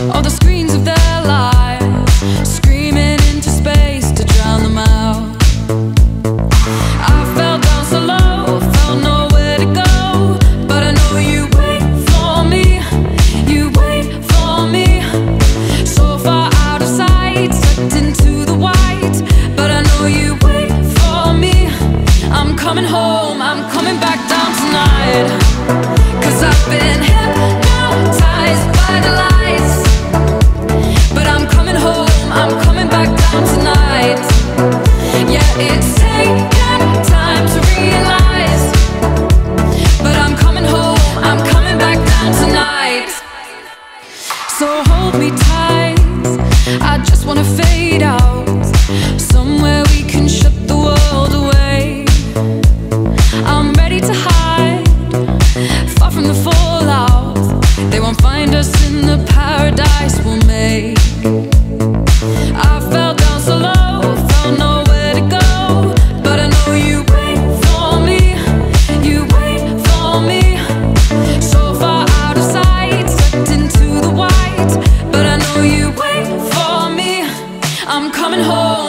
all the screens of their lives, screaming into space to drown them out. I fell down so low, nowhere to go, but I know you wait for me, you wait for me. So far out of sight, into the white, but I know you wait for me. I'm coming home, I'm coming back down tonight. it's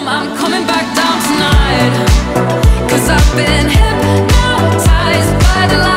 I'm coming back down tonight. Cause I've been hypnotized by the light